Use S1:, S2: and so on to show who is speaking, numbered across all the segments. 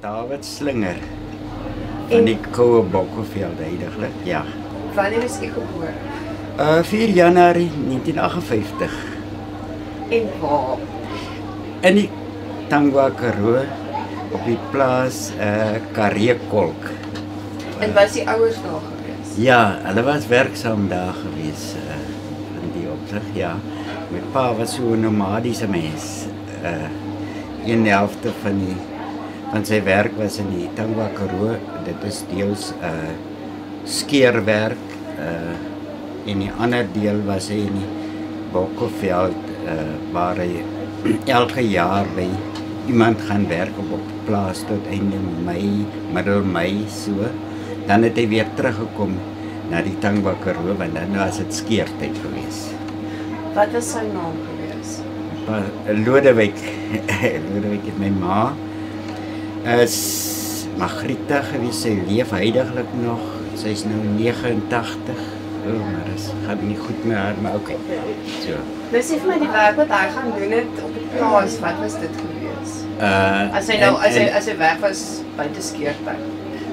S1: David Slinger van die Koue Bokkeveld heidaglik. Ja.
S2: Wanneer is u gebore?
S1: Uh 4 Januarie 1958
S2: En waar?
S1: in die Tangwa Karoo op die plaas uh Kareekolk.
S2: En was die ouers daar gewees?
S1: Ja, hulle was werksaam daar gewees uh in die opsig, ja. My pa was so 'n nomadiese mens. Uh een helfte van die van sy werk was in die Tangwa Karoo. Dit is deels uh skeerwerk uh en die ander deel was hy in die Bokkeveld uh waar hy elke jaar by iemand gaan werk op op plaas tot einde Mei, middel Mei so. Dan het hy weer teruggekom na die Tangwa Karoo want dan was dit skeertyd geweest.
S2: Wat was sy naam gewees?
S1: Maar Lodewijk, Lodewijk het my ma is Magrieta gewees. Sy leef heidaglik nog. Sy's nou 89. O, oh, maar dit gaan nie goed met haar, maar okay. So.
S2: Nou sê vir my die werk wat hy gaan doen het op die plaas, wat was dit gewees?
S1: Uh
S2: As hy nou
S1: en-
S2: as hy as hy weg was by die skeertyd.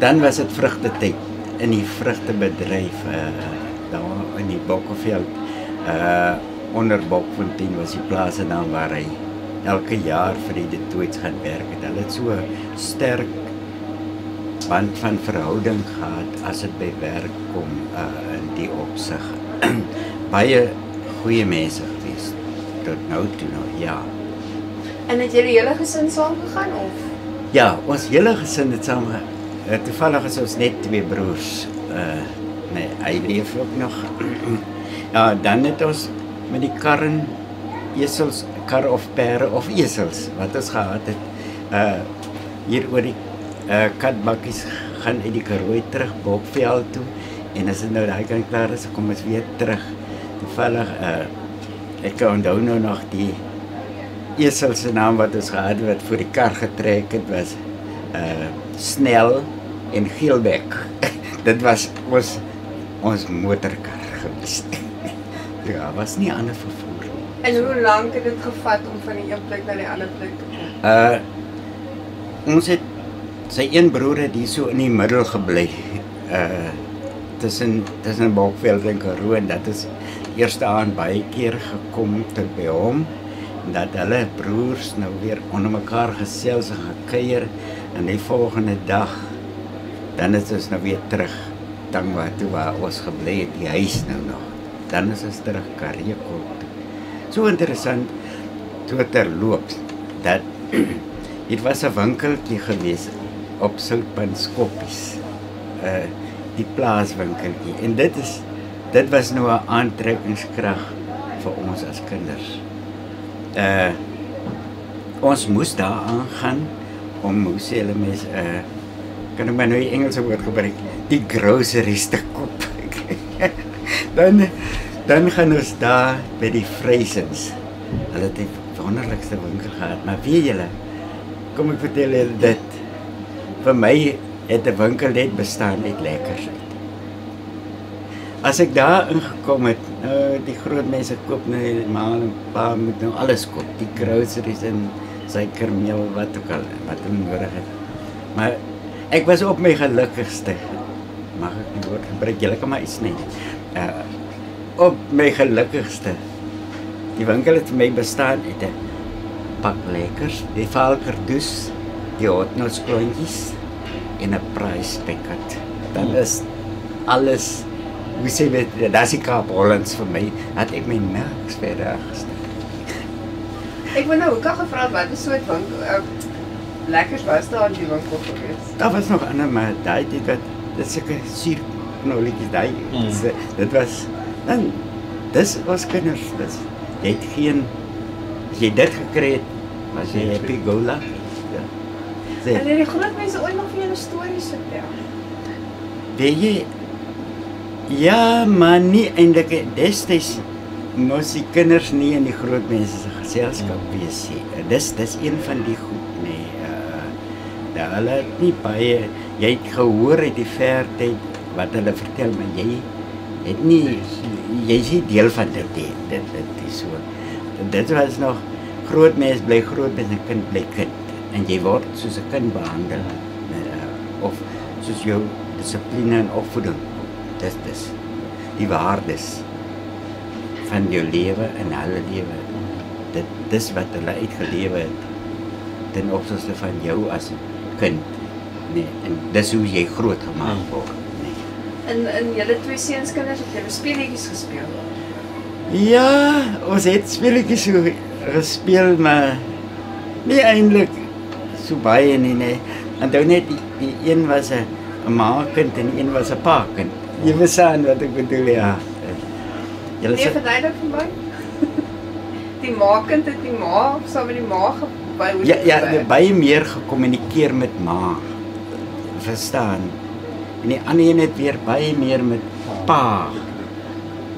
S1: dan was dit vrugtetyd in die vrugtebedryf uh daar in die Bokkeveld. Uh onder Bokfontein was die plase dan waar hy elke jaar vir die Detoits gaan werk het. Hulle het so sterk band van verhouding gehad as dit by werk kom uh in die opsig. Baie goeie mense gewees tot nou toe nog, ja.
S2: En het julle hele gesin saam gegaan of?
S1: Ja, ons hele gesin het saam. Uh, toevallig is ons net twee broers. Uh nee, hy leef ook nog. ja, dan het ons met die karren esels, kar of perde of esels wat ons gehad het. Uh hier oor die uh katbakkies gaan uit die Karoo terug Bokveld toe en as dit nou daai kant klaar is, kom ons weer terug. Toevallig uh ek kan onthou nou nog die esel se naam wat ons gehad het wat voor die kar getrek het was uh snel en geelbek. Dit was ons ons motorkar gewees. ja, was nie ander vervoer.
S2: En hoe lank het dit gevat om van die een plek na die ander plek te kom?
S1: Uh ons het sy een broer het hier so in die middel gebly. Uh tussen tussen Bokveld en Karoo en dat is eerste aan baie keer gekom tot by hom dat hulle broers nou weer onder mekaar gesels en gekuier en die volgende dag dan is ons nou weer terug Tangwa toe waar ons gebly het die huis nou nog. Dan is ons terug Kareekol. So interessant toe terloops dat Dit was 'n winkeltjie gewees op Soutpan Skoppies. Uh die plaaswinkeltjie en dit is dit was nou 'n aantrekkingskrag vir ons as kinders. Uh ons moes daar aangaan om hoe sê hulle mense uh kan ek maar nou die Engelse woord gebruik, die groceries te koop. dan dan gaan ons daar by die Freisens. Hulle het die wonderlikste winkel gehad, maar weet julle kom ek vertel julle dit. Vir my het 'n winkel net bestaan uit lekkersheid. As ek daar ingekom het, nou die groot mense koop nou maar 'n paar moet nou alles koop, die groceries en suikermeel wat ook al wat hulle nodig het. Maar ek was op my gelukkigste. Mag ek die woord gebruik? Julle kan maar iets sê. Uh op my gelukkigste. Die winkel het vir my bestaan uit 'n pak lekkers, die valkerdus, die hotnots klontjies en 'n price packet. Dan is alles hoe sê jy, dis die Kaap Hollands vir my. Het ek my niks verder gestel.
S2: Ek wou nou ook al gevra wat 'n soort winkel uh, lekkers was daar in die winkel gewees.
S1: Daar was nog ander maar daai dit wat dit sulke suurknolletjies daai.
S3: Mm.
S1: Mm. Dit was dan dis was kinders dis. Jy het geen as jy dit gekry het, was jy happy go lucky. Ja. Sê,
S2: En het die groot mense ooit nog vir julle stories vertel?
S1: Weet jy Ja, maar nie eintlik destyds mos die kinders nie in die groot mense se geselskap wees nie. Dis dis een van die goed nê. Nee, uh daar hulle het nie baie jy het gehoor uit die verte wat hulle vertel, maar jy het nie jy nie deel van dit nie. Dit dit is so. Dit was nog groot mens bly groot mens en kind bly kind. en jy word soos 'n kind behandel of soos jou dissipline en opvoeding. Dis dis die waardes van jou lewe en hulle lewe. Dit dis wat hulle uitgelewe het ten opsigte van jou as kind. Nee, en dis hoe jy groot gemaak word. Nee.
S2: In in julle twee seunskinders het julle speletjies gespeel.
S1: Ja, ons het speletjies gespeel maar nie eintlik so baie nie nee. Onthou net die, die een was 'n makind en een was 'n pakind. Jy verstaan wat ek bedoel ja.
S2: Julle sê verduidelik vir my. Die makind het die ma saam met die ma by hoe
S1: Ja ja, baie meer gekommunikeer met ma. Verstaan? En die ander een het weer baie meer met pa.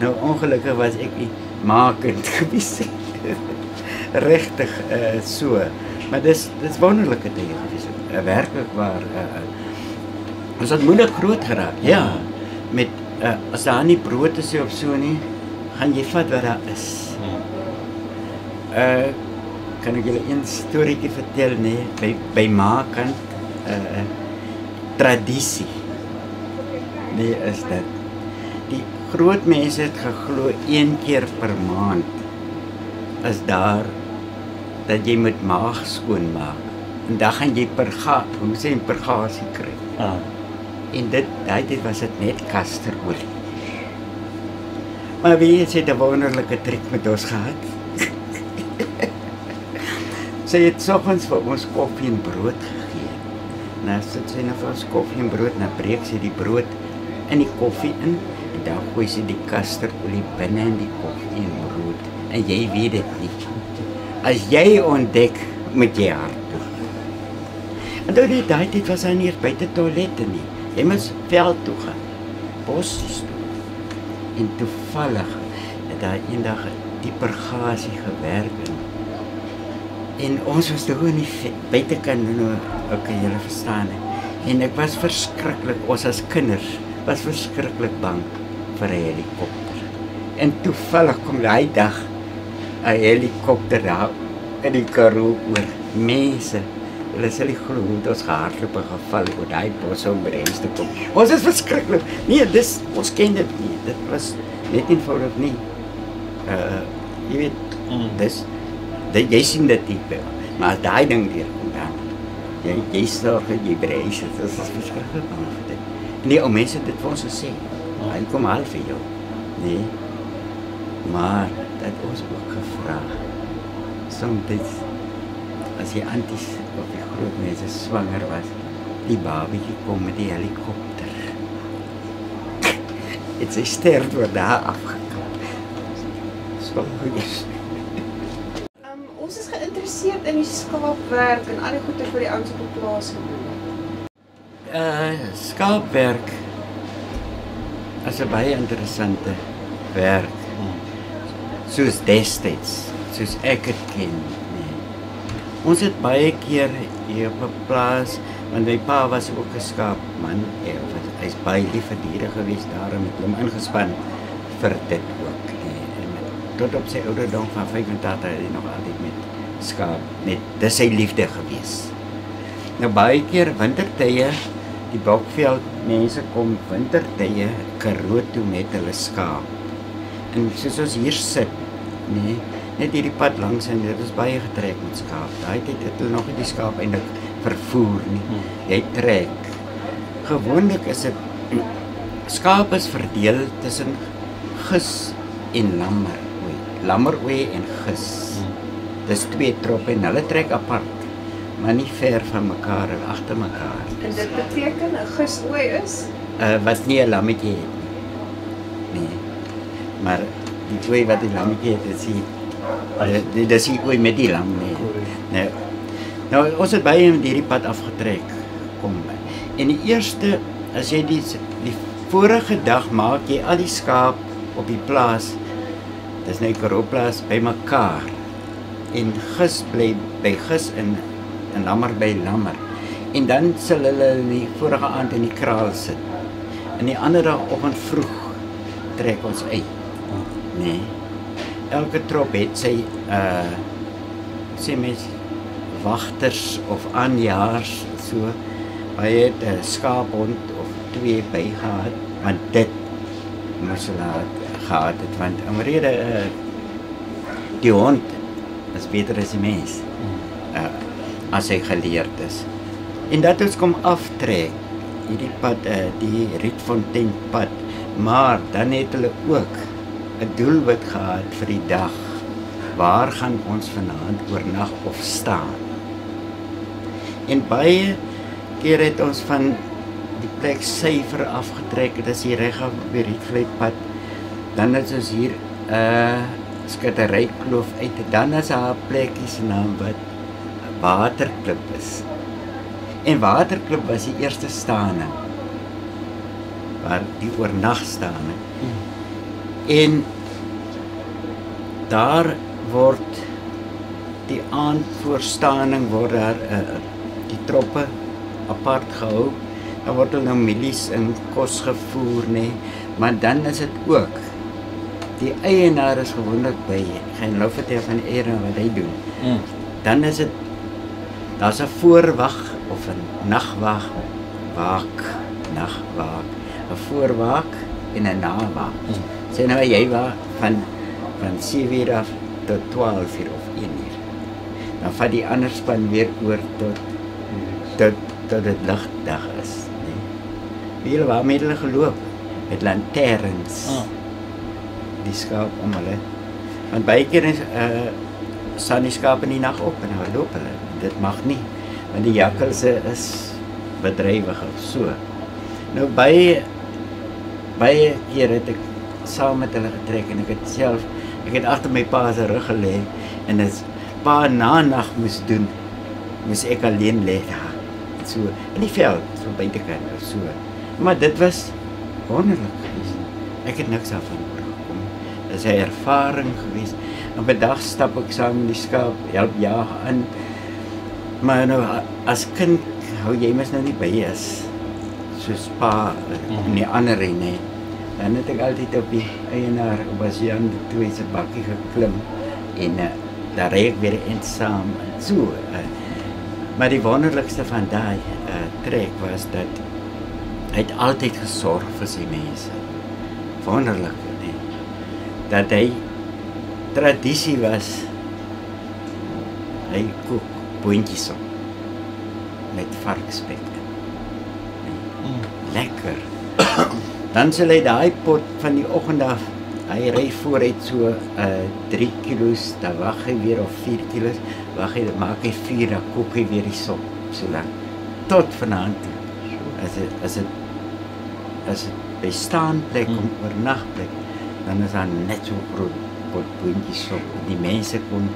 S1: Nou ongelukkig was ek nie makind gewees. Regtig uh, so. Maar dis dis wonderlike dinge gewees. Uh, werklik waar uh, ons het moeilik groot geraak. Ja. Met uh, as daar nie brood is of so nie, gaan jy vat wat daar is. Uh kan ek julle een storieetjie vertel nê nee? by by ma kan uh tradisie. Nee, is dit. Die groot mense het geglo een keer per maand is daar dat jy met maag skoon maak. En dan gaan jy per ga, hoe sê jy pergasie kry.
S3: Ah.
S1: En dit daai dit was dit net kasterolie. Maar wie het 'n wonderlike triek met ons gehad? sy het soggens vir ons koffie en brood gegee. Nou sit sy nou vir ons koffie en brood, nou breek sy die brood in die koffie in en dan gooi sy die kasterolie binne in die koffie en brood. En jy weet dit nie. As jy ontdek met jy hart toe. En toe net daai tyd was hy nie eens buite toilette nie. Jy moes veld toe gaan. Bossies toe. En toevallig het daar eendag die pergasie gewerk en, en ons was toe in die buitekant nou okay, julle verstaan. En ek was verskriklik, ons as kinders was verskriklik bang vir 'n helikopter. En toevallig kom daai dag 'n helikopter daar in die Karoo oor mense. Hulle sê hulle glo hoe dit ons gehardloop en geval oor daai bos om huis te kom. Ons is verskriklik. Nee, dis ons ken dit nie. Dit was net eenvoudig nie. Uh jy weet,
S3: Mm.
S1: dis dit jy sien dit nie. Maar daai ding weer kom dan. Jy jy sorg jy breis, dit is verskriklik bang vir dit. Nee, ou mense het dit vir ons gesê. Hy kom al vir jou. Nee. Maar dat ons ook gevra. Soms as jy anties of die groot mense swanger was, die babatjie kom met die helikopter. Dit is sterf word daar afgekap. So goed.
S2: Um, ons is geïnteresseerd in die skaapwerk en al die goede vir die ouens op die plaas gedoen.
S1: Uh skaapwerk is 'n baie interessante werk. Soos destyds, soos ek dit ken. Nee. Ons het baie keer hier op 'n plaas, want my pa was ook 'n skaapman. Hy's baie lief vir diere gewees daarom het hom ingespan vir dit ook. Nee. En tot op sy ouderdom van 85 het hy nog altyd met skaap net dis sy liefde gewees. Nou baie keer wintertye die Bokveld mense kom wintertye Karoo toe met hulle skaap. En soos ons hier sit, nee, net hierdie pad langs en dit is baie getrek met skaap. Daai tyd het hulle nog nie die skaap eintlik vervoer nie. Jy trek. Gewoonlik is dit skaap is verdeel tussen gis en lammerooi. Lammerooi en gis. Dis twee troppe en hulle trek apart, maar nie ver van mekaar en agter mekaar.
S2: En dit beteken 'n gisooi is
S1: Uh wat nie 'n lammetjie het nie. Nee. Maar die ooi wat die lammetjie het, is die uh, die dis die ooi met die lam nie. Nou, nou ons het baie met hierdie pad afgetrek kom. En die eerste as jy die die vorige dag maak jy al die skaap op die plaas. Dis nou Karoo plaas bymekaar. En gis bly by gis in lammer by lammer. En dan sal hulle in die vorige aand in die kraal sit. En die ander dag oggend vroeg trek ons uit. Nee. Elke trop het sy uh sê mens wagters of aanjaars so baie het 'n skaaphond of twee by gehad want dit moes hulle gehad het want omrede uh, die hond is beter as die mens as hy geleerd is. En dat ons kom aftrek hierdie pad uh, die Rietfontein pad maar dan het hulle ook 'n doelwit gehad vir die dag. Waar gaan ons vanaand oornag of staan? En baie keer het ons van die plek syfer afgetrek dit is hier reg op die Rietvletpad dan is ons hier 'n uh, skittery kloof uit. Dan is daar 'n plekkie se naam wat Waterklip is en Waterklip was die eerste staane waar die oornag staan en daar word die aand voorstaaning word daar uh, die troppe apart gehou. Dan word hulle nou milies in kos gevoer nê, maar dan is dit ook die eienaar is gewoonlik by. Gaan nou vertel van die eienaar wat hy doen. Mm. Dan is dit daar's 'n voorwag of 'n nagwag waak, nagwag, 'n voorwag en 'n nawag. Mm. Sê nou jy wa van van 7 uur af tot 12 uur of 1 uur. Dan vat die ander span weer oor tot tot tot dit ligdag is, nê. Nee. Hulle waar met hulle geloop met lanterns. Oh. Die skaap om hulle. Want baie keer is uh staan die skaap in die nag op en hulle loop hulle. Dit mag nie want die jakkalse is bedrywig of so. Nou baie baie keer het ek saam met hulle getrek en ek het self ek het agter my pa se rug gelê en dit pa na nag moes doen moes ek alleen lê daar so in die veld so buitekant of so. Maar dit was wonderlik geweest. Ek het niks daarvan oorgekom. Dit is 'n ervaring geweest. Op 'n dag stap ek saam met die skaap, help jag aan. Maar nou as kind hou jy mens nou nie by is soos pa en die ander nie. Dan het ek altyd op die eienaar op as Jan die twee se bakkie geklim en uh, daar ry ek weer in saam en so. Uh, Maar die wonderlikste van daai uh, trek was dat hy het altyd gesorg vir sy mense. Wonderlik, nee. Dat hy tradisie was. Hy kook boontjies op met varkspek. Lekker. Dan sal hy daai pot van die oggend af hy ry vooruit so uh 3 kg, dan wag hy weer of 4 kg wag hy maak hy vuur dan kook hy weer die sop so lank tot vanaand toe. As dit as dit as dit by staan plek hmm. om oornag plek dan is daar net so groot pot puntjie sop die mense kon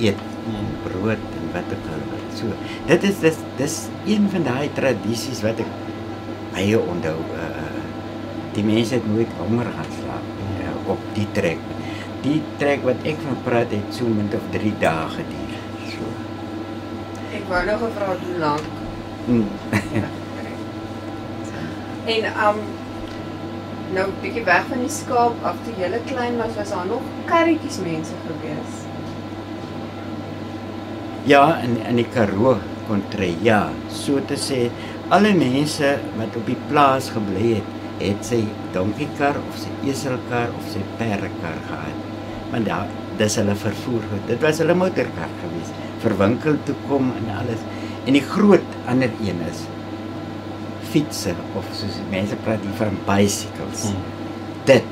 S1: eet hmm. brood en wat ook al so dit is dis dis een van daai tradisies wat ek baie onthou uh, die mense het nooit honger gehad slaap uh, op die trek die trek wat ek van praat het so min of 3 dae geduur
S2: ek wou nog gevra hoe lank. Hmm. en um nou bietjie weg van die skaap af toe jy klein was, was daar nog karretjies mense gewees.
S1: Ja, in in die Karoo kontre, ja, so te sê alle mense wat op die plaas gebly het, het sy donkiekar of sy eselkar of sy perdekar gehad. Want daar dis hulle vervoer. Dit was hulle motorkar geweest vir winkel toe kom en alles. En die groot ander een is fietsse of soos mense praat hier van bicycles. Hmm. Dit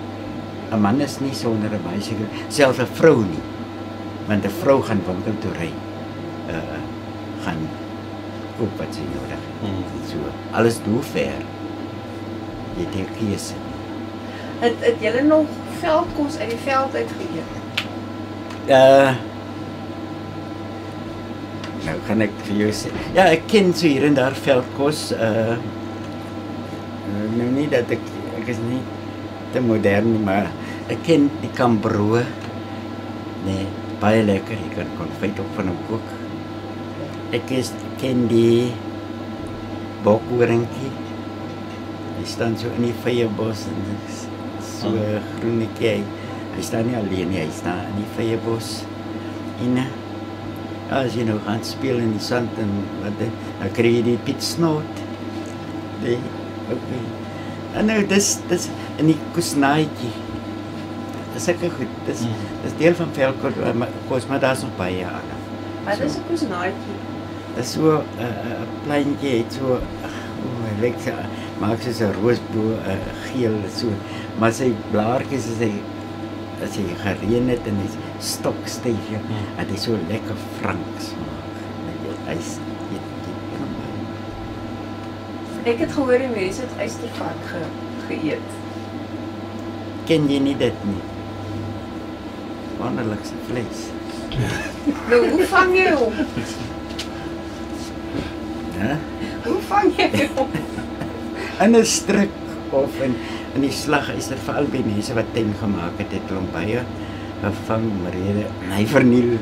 S1: 'n man is nie sonder 'n bicycle, selfs 'n vrou nie. Want 'n vrou gaan winkel toe ry. Uh gaan koop wat sy nodig het. Hmm. So, alles doen ver. Jy dink kies.
S2: Het het julle nog veldkos uit die veld uit geëet?
S1: Uh Nou gaan ek vir jou sê. Ja, ek ken so hier en daar veldkos uh nou nie dat ek ek is nie te modern nie, maar ek ken die kambroe. Nee, baie lekker. Ek kan konfyt op van 'n kook. Ek is ken die bokhoringkie. Hy staan so in die vrye bos en so oh. groenetjie. Hy staan nie alleen nie, hy staan in die vrye bos. En uh, as jy nou gaan speel in die sand en wat dit dan kry jy die pietsnoot. Die okay. En nou dis dis in die kusnaatjie. Dis ek goed. Dis
S3: Mm.
S1: dis deel van velkort maar kos maar daar's nog baie aan.
S2: Wat
S1: So.
S2: is 'n kusnaatjie?
S1: So 'n uh, 'n plantjie het so o, hy lyk so maak soos 'n roosbo uh, geel so, maar sy blaartjies is hy as hy gereën het en hy's stokstyf ja, en hy so lekker frank smaak. Hy's jy jy kan hom baie.
S2: Ek het gehoor die mense het eystervat ge, geëet.
S1: Ken jy nie dit nie? Wonderlikste vleis.
S2: Nou, hoe vang jy hom?
S1: Hè?
S2: Hoe vang jy hom?
S1: In 'n stryk of in in die slagyster vir al die mense wat tuin gemaak het, het hom baie gevang omrede. Hy verniel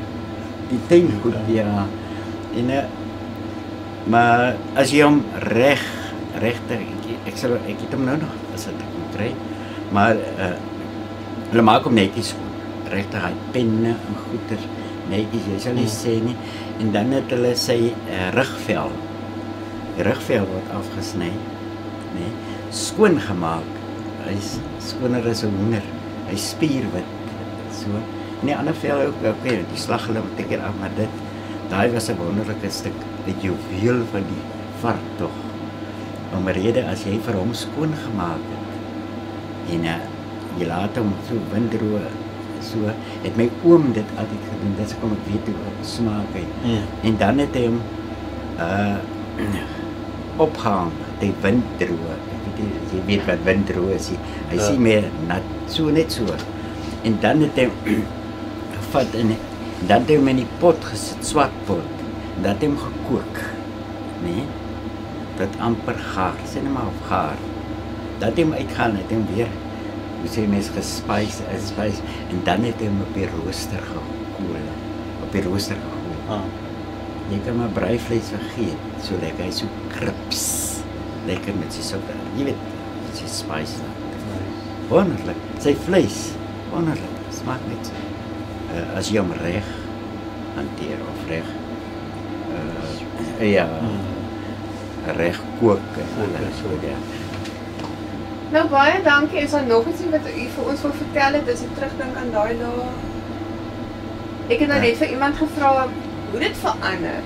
S1: die tuin goed ja. En uh, maar as jy hom reg regtig ek, ek sal ek het hom nou nog as dit kon kry. Maar uh hulle maak hom netjies. Regtig hy penne en goeder netjies, jy sal nie
S3: Mm.
S1: sê nie. En dan het hulle sy uh, rugvel. Rugvel word afgesny, nê? Nee, skoon gemaak. Hy's skoner as 'n hoender. Hy's spierwit. So. En die ander vel ook, okay, die slag hulle met keer af, maar dit daai was 'n wonderlike stuk, 'n juweel van die vark tog. Omrede as jy vir hom skoon gemaak het. En uh, jy laat hom so windroe so het my oom dit altyd gedoen. Dit is kom ek weet hoe smaak hy.
S3: Mm.
S1: En dan het hy hom uh ophang, die windroe. Ek weet nie, jy weet wat windroe is. Hy
S3: Ja.
S1: sien meer nat, so net so. En dan het hy gevat en dan het hy hom in die pot gesit, swart pot. En dan het hy hom gekook. Nee. Dit amper gaar, net maar of gaar. Dat het hy hom uitgaan, het hy hom weer hoe sê mens gespys, spys en dan het hy hom op die rooster gekoel. Op die rooster gekoel.
S3: Ah.
S1: Jy kan maar breivleis vergeet, so lekker, hy so krips. Lekker met sy sout. Jy weet, met sy spice. Wonderlik. Sy vleis, wonderlik. Smaak net so. Uh, as jy hom reg hanteer of reg uh, ja, reg kook en alles
S3: so.
S1: ja.
S2: Nou baie dankie. Is daar nog iets wat u vir ons wil vertel het as jy terugdink aan daai dae? Ek het nou
S1: Ja.
S2: net vir iemand gevra hoe dit verander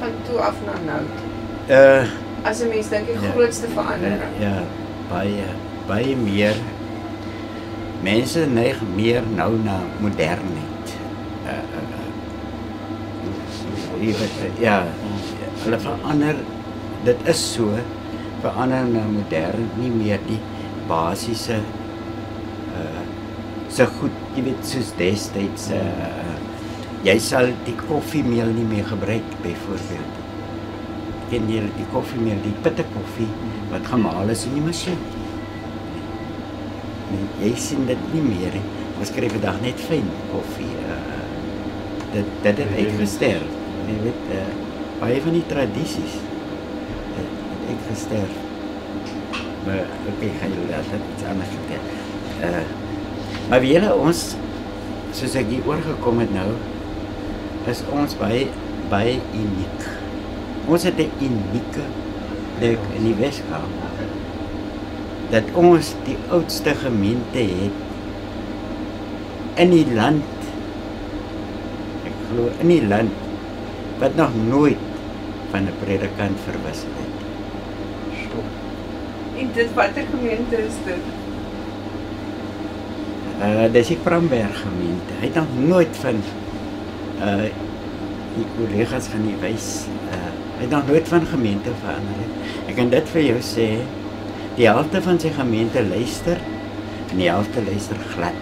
S2: van toe af na nou.
S1: Uh
S2: As 'n mens dink die
S1: Ja.
S2: grootste verandering.
S1: Ja, baie baie meer mense neig meer nou na moderniteit. Uh, uh, uh, jy weet, uh, ja, hulle verander dit is so verander na modern, nie meer die basiese uh se goed, jy weet soos destyds uh jy sal die koffiemeel nie meer gebruik byvoorbeeld ken jy die koffiemeel, die pitte koffie wat gemaal is in die masjien. Nee, jy sien dit nie meer nie. Ons kry vandag net fyn koffie. Uh, dit dit het uitgesterf. Jy weet, uh, baie van die tradisies het, het uitgesterf. Maar okay, gaan jy laat dit iets anders vertel. Uh, maar wie julle ons soos ek hier oorgekom het nou is ons baie baie uniek. Ons het 'n unieke plek in die Weskaap. Dat ons die oudste gemeente het in die land. Ek glo in die land wat nog nooit van 'n predikant verwissel het.
S2: En dit watter gemeente is dit?
S1: Uh dis die Pramberg gemeente. Hy het nog nooit van uh die kollegas gaan nie wys uh hy het nog nooit van gemeente verander het. Ek kan dit vir jou sê. Die helfte van sy gemeente luister en die helfte luister glad.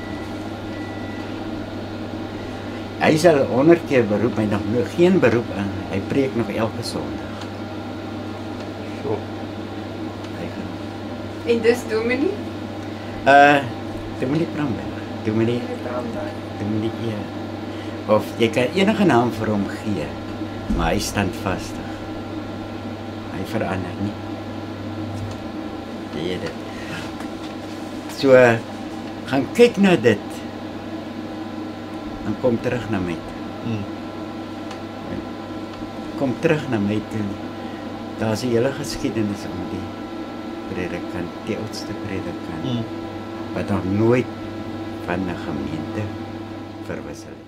S1: Hy sal 100 keer beroep, hy het nog no- geen beroep aan. Hy preek nog elke Sondag.
S3: So.
S1: Gaan
S2: En dis Dominee?
S1: uh Dominee Pramberg. Dominee
S2: Bramberg.
S1: Dominee ja. Of jy kan enige naam vir hom gee, maar hy staan vastig. Hy verander nie. Jy dit. So gaan kyk na dit. En kom terug na my.
S3: Mm.
S1: kom terug na my toe. Daar's 'n hele geskiedenis om die predikant, die oudste predikant
S3: Mm.
S1: wat nog nooit van 'n gemeente verwissel het.